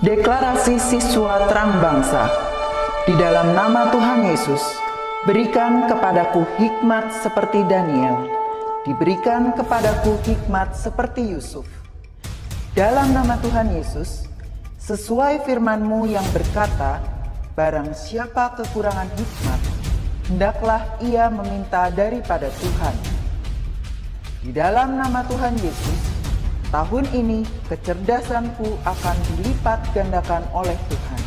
Deklarasi siswa terang bangsa. Di dalam nama Tuhan Yesus, berikan kepadaku hikmat seperti Daniel. Diberikan kepadaku hikmat seperti Yusuf. Dalam nama Tuhan Yesus, sesuai firman-Mu yang berkata, barang siapa kekurangan hikmat, hendaklah ia meminta daripada Tuhan. Di dalam nama Tuhan Yesus, tahun ini kecerdasanku akan dilipat gandakan oleh Tuhan.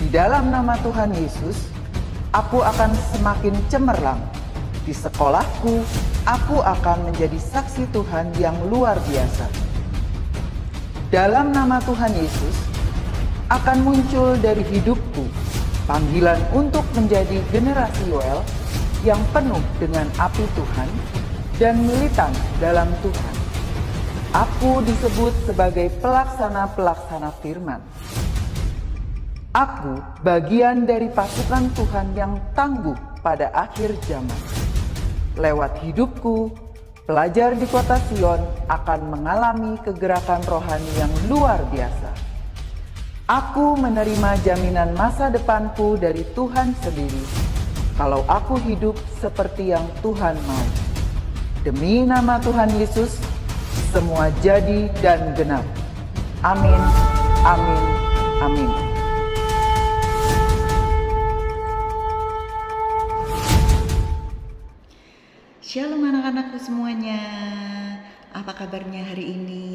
Di dalam nama Tuhan Yesus, aku akan semakin cemerlang. Di sekolahku, aku akan menjadi saksi Tuhan yang luar biasa. Dalam nama Tuhan Yesus, akan muncul dari hidupku panggilan untuk menjadi generasi Yoel yang penuh dengan api Tuhan dan militan dalam Tuhan. Aku disebut sebagai pelaksana-pelaksana firman. Aku bagian dari pasukan Tuhan yang tangguh pada akhir zaman. Lewat hidupku, pelajar di kota Sion akan mengalami kegerakan rohani yang luar biasa. Aku menerima jaminan masa depanku dari Tuhan sendiri. Kalau aku hidup seperti yang Tuhan mau. Demi nama Tuhan Yesus, semua jadi dan genap. Amin, amin, amin. Shalom anak-anakku semuanya. Apa kabarnya hari ini?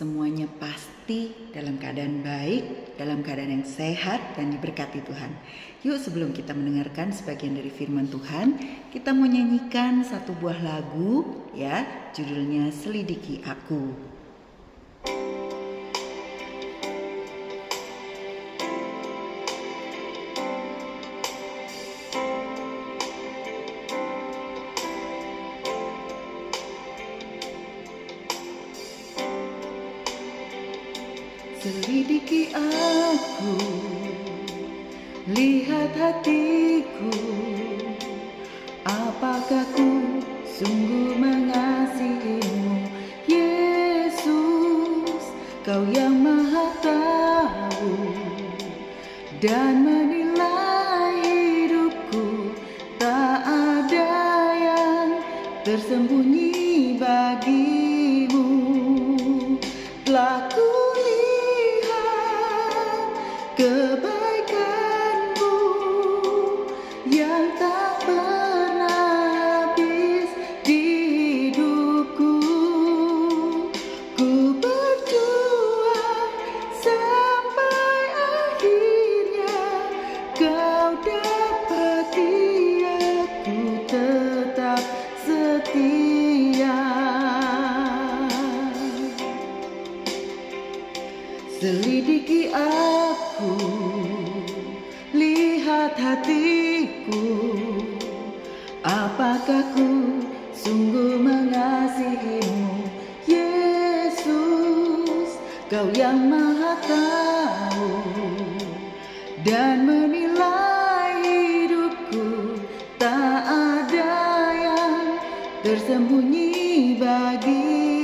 Semuanya pasti dalam keadaan baik, dalam keadaan yang sehat dan diberkati Tuhan. Yuk sebelum kita mendengarkan sebagian dari firman Tuhan, kita mau nyanyikan satu buah lagu ya, judulnya Selidiki Aku. Lihat hatiku, apakah ku sungguh mengasihimu, Yesus, kau yang maha tahu dan menilai hidupku, tak ada yang tersembunyi bagimu. Telah kebaikanmu selidiki aku lihat hatiku. Apakah ku sungguh mengasihimu Yesus? Kau yang maha tahu dan menilai hidupku. Tak ada yang tersembunyi bagimu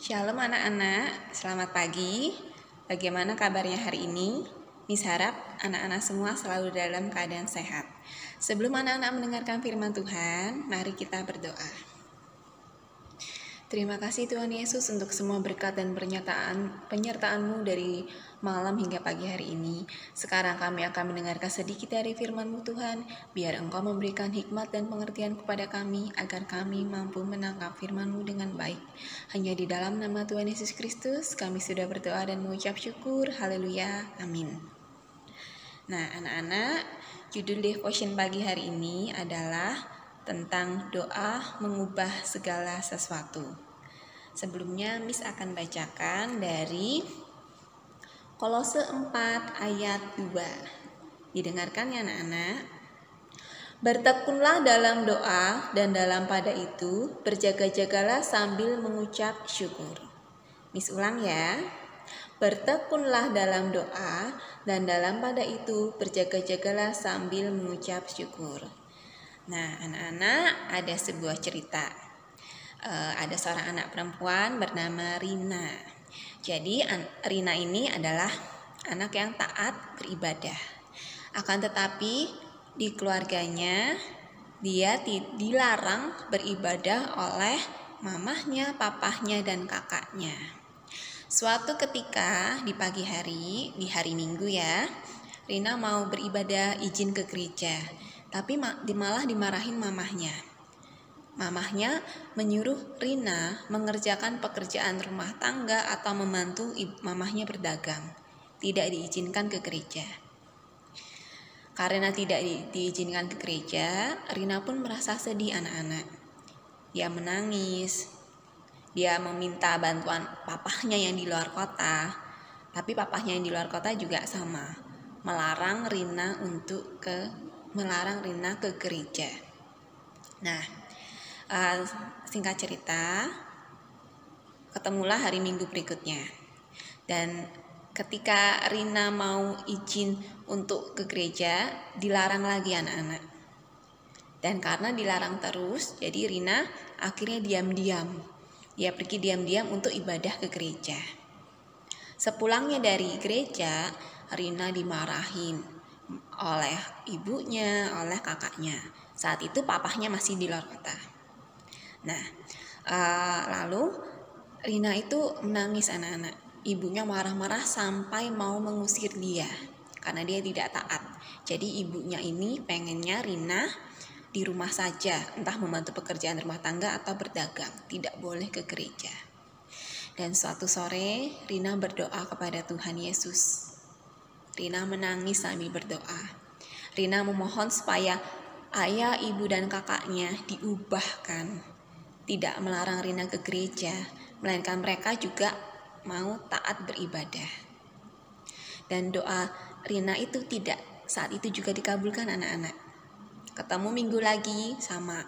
Shalom anak-anak, selamat pagi. Bagaimana kabarnya hari ini? Miss harap anak-anak semua selalu dalam keadaan sehat. Sebelum anak-anak mendengarkan firman Tuhan, mari kita berdoa. Terima kasih Tuhan Yesus untuk semua berkat dan pernyataan penyertaan-Mu dari malam hingga pagi hari ini. Sekarang kami akan mendengarkan sedikit dari firman-Mu Tuhan, biar Engkau memberikan hikmat dan pengertian kepada kami, agar kami mampu menangkap firman-Mu dengan baik. Hanya di dalam nama Tuhan Yesus Kristus, kami sudah berdoa dan mengucap syukur. Haleluya. Amin. Nah, anak-anak, judul devotion pagi hari ini adalah tentang doa mengubah segala sesuatu. Sebelumnya Miss akan bacakan dari Kolose 4 ayat 2. Didengarkan ya anak-anak. Bertekunlah dalam doa dan dalam pada itu berjaga-jagalah sambil mengucap syukur. Miss ulang ya. Bertekunlah dalam doa dan dalam pada itu berjaga-jagalah sambil mengucap syukur. Nah, anak-anak ada sebuah cerita. Uh, ada seorang anak perempuan bernama Rina. Jadi Rina ini adalah anak yang taat beribadah. Akan tetapi di keluarganya dia dilarang beribadah oleh mamahnya, papahnya dan kakaknya. Suatu ketika di pagi hari, di hari Minggu ya, Rina mau beribadah izin ke gereja tapi malah dimarahin mamahnya. Mamahnya menyuruh Rina mengerjakan pekerjaan rumah tangga atau membantu mamahnya berdagang. Tidak diizinkan ke gereja. Karena tidak di, diizinkan ke gereja, Rina pun merasa sedih anak-anak. Dia menangis. Dia meminta bantuan papahnya yang di luar kota. Tapi papahnya yang di luar kota juga sama, melarang Rina untuk ke melarang Rina ke gereja. Nah, uh, singkat cerita, ketemulah hari Minggu berikutnya. Dan ketika Rina mau izin untuk ke gereja, dilarang lagi anak-anak. Dan karena dilarang terus, jadi Rina akhirnya diam-diam. Dia pergi diam-diam untuk ibadah ke gereja. Sepulangnya dari gereja, Rina dimarahin oleh ibunya, oleh kakaknya. Saat itu papahnya masih di luar kota. Nah, uh, lalu Rina itu menangis anak-anak. Ibunya marah-marah sampai mau mengusir dia karena dia tidak taat. Jadi ibunya ini pengennya Rina di rumah saja, entah membantu pekerjaan rumah tangga atau berdagang, tidak boleh ke gereja. Dan suatu sore Rina berdoa kepada Tuhan Yesus Rina menangis sambil berdoa. Rina memohon supaya ayah, ibu, dan kakaknya diubahkan. Tidak melarang Rina ke gereja, melainkan mereka juga mau taat beribadah. Dan doa Rina itu tidak saat itu juga dikabulkan anak-anak. Ketemu minggu lagi sama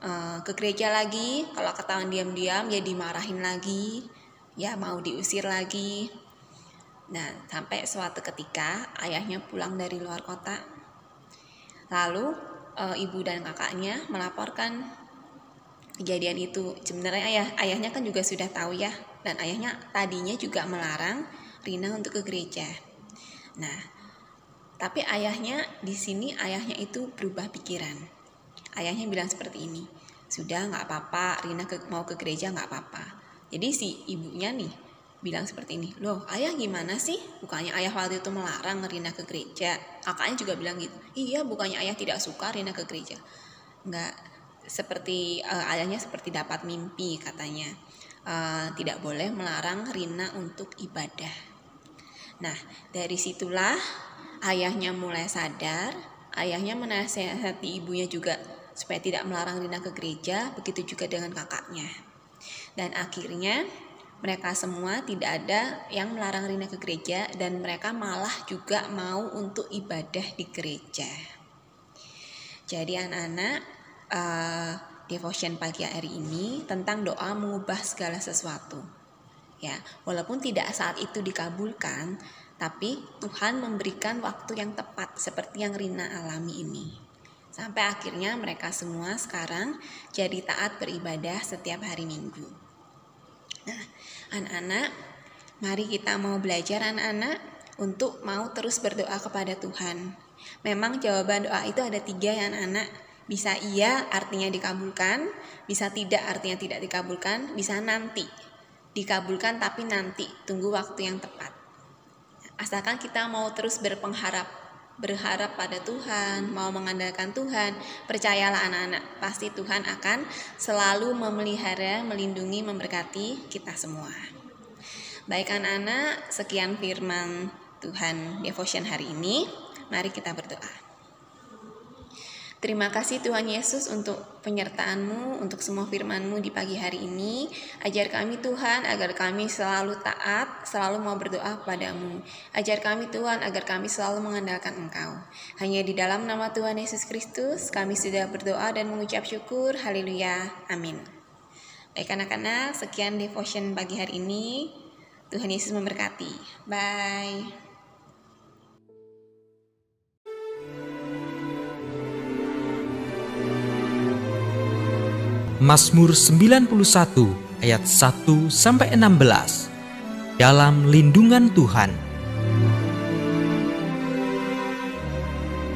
uh, ke gereja lagi, kalau ketahuan diam-diam ya dimarahin lagi, ya mau diusir lagi. Nah, sampai suatu ketika ayahnya pulang dari luar kota. Lalu e, ibu dan kakaknya melaporkan kejadian itu. Sebenarnya ayah ayahnya kan juga sudah tahu ya dan ayahnya tadinya juga melarang Rina untuk ke gereja. Nah, tapi ayahnya di sini ayahnya itu berubah pikiran. Ayahnya bilang seperti ini, sudah nggak apa-apa, Rina ke, mau ke gereja nggak apa-apa. Jadi si ibunya nih bilang seperti ini loh ayah gimana sih? Bukannya ayah waktu itu melarang Rina ke gereja? Kakaknya juga bilang gitu iya bukannya ayah tidak suka Rina ke gereja. Nggak seperti uh, ayahnya seperti dapat mimpi katanya uh, tidak boleh melarang Rina untuk ibadah. Nah dari situlah ayahnya mulai sadar ayahnya menasehati ibunya juga supaya tidak melarang Rina ke gereja begitu juga dengan kakaknya. Dan akhirnya mereka semua tidak ada yang melarang Rina ke gereja dan mereka malah juga mau untuk ibadah di gereja. Jadi anak-anak uh, devotion pagi hari ini tentang doa mengubah segala sesuatu. Ya, walaupun tidak saat itu dikabulkan, tapi Tuhan memberikan waktu yang tepat seperti yang Rina alami ini. Sampai akhirnya mereka semua sekarang jadi taat beribadah setiap hari Minggu. Nah, anak-anak, mari kita mau belajar anak-anak untuk mau terus berdoa kepada Tuhan. Memang jawaban doa itu ada tiga ya anak-anak. Bisa iya artinya dikabulkan, bisa tidak artinya tidak dikabulkan, bisa nanti. Dikabulkan tapi nanti, tunggu waktu yang tepat. Asalkan kita mau terus berpengharap berharap pada Tuhan, mau mengandalkan Tuhan, percayalah anak-anak, pasti Tuhan akan selalu memelihara, melindungi, memberkati kita semua. Baik anak-anak, sekian firman Tuhan devotion hari ini. Mari kita berdoa. Terima kasih Tuhan Yesus untuk penyertaan-Mu, untuk semua firman-Mu di pagi hari ini. Ajar kami Tuhan agar kami selalu taat, selalu mau berdoa kepadamu. Ajar kami Tuhan agar kami selalu mengandalkan Engkau. Hanya di dalam nama Tuhan Yesus Kristus kami sudah berdoa dan mengucap syukur. Haleluya. Amin. Baik anak-anak, sekian devotion pagi hari ini. Tuhan Yesus memberkati. Bye. Mazmur 91 ayat 1 sampai 16. Dalam lindungan Tuhan.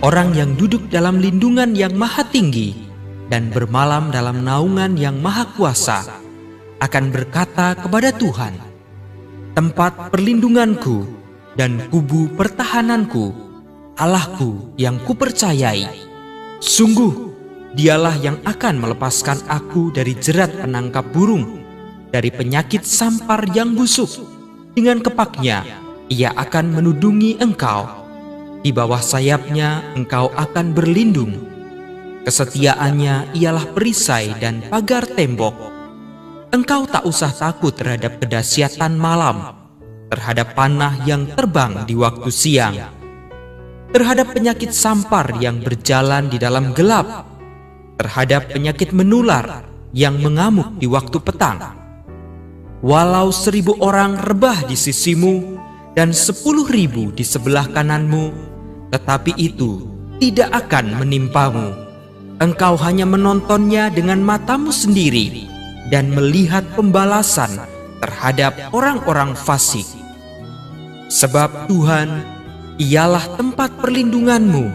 Orang yang duduk dalam lindungan yang maha tinggi dan bermalam dalam naungan yang maha kuasa akan berkata kepada Tuhan, tempat perlindunganku dan kubu pertahananku, Allahku yang kupercayai. Sungguh Dialah yang akan melepaskan aku dari jerat penangkap burung, dari penyakit sampar yang busuk. Dengan kepaknya, ia akan menudungi engkau. Di bawah sayapnya, engkau akan berlindung. Kesetiaannya ialah perisai dan pagar tembok. Engkau tak usah takut terhadap kedahsyatan malam, terhadap panah yang terbang di waktu siang, terhadap penyakit sampar yang berjalan di dalam gelap, terhadap penyakit menular yang mengamuk di waktu petang. Walau seribu orang rebah di sisimu dan sepuluh ribu di sebelah kananmu, tetapi itu tidak akan menimpamu. Engkau hanya menontonnya dengan matamu sendiri dan melihat pembalasan terhadap orang-orang fasik. Sebab Tuhan ialah tempat perlindunganmu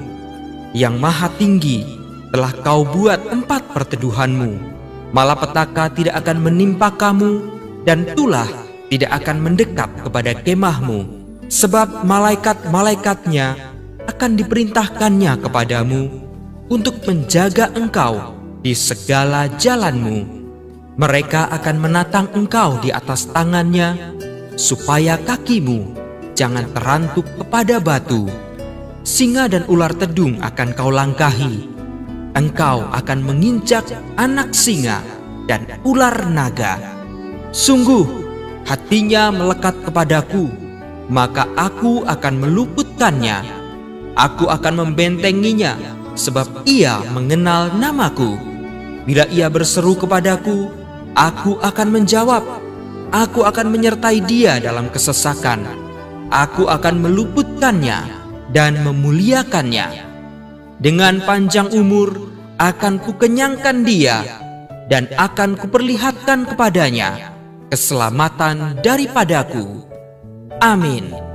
yang maha tinggi telah kau buat tempat perteduhanmu. Malapetaka tidak akan menimpa kamu dan tulah tidak akan mendekat kepada kemahmu. Sebab malaikat-malaikatnya akan diperintahkannya kepadamu untuk menjaga engkau di segala jalanmu. Mereka akan menatang engkau di atas tangannya supaya kakimu jangan terantuk kepada batu. Singa dan ular tedung akan kau langkahi engkau akan menginjak anak singa dan ular naga. Sungguh, hatinya melekat kepadaku, maka aku akan meluputkannya. Aku akan membentenginya, sebab ia mengenal namaku. Bila ia berseru kepadaku, aku akan menjawab. Aku akan menyertai dia dalam kesesakan. Aku akan meluputkannya dan memuliakannya dengan panjang umur akan kukenyangkan dia dan akan kuperlihatkan kepadanya keselamatan daripadaku. Amin.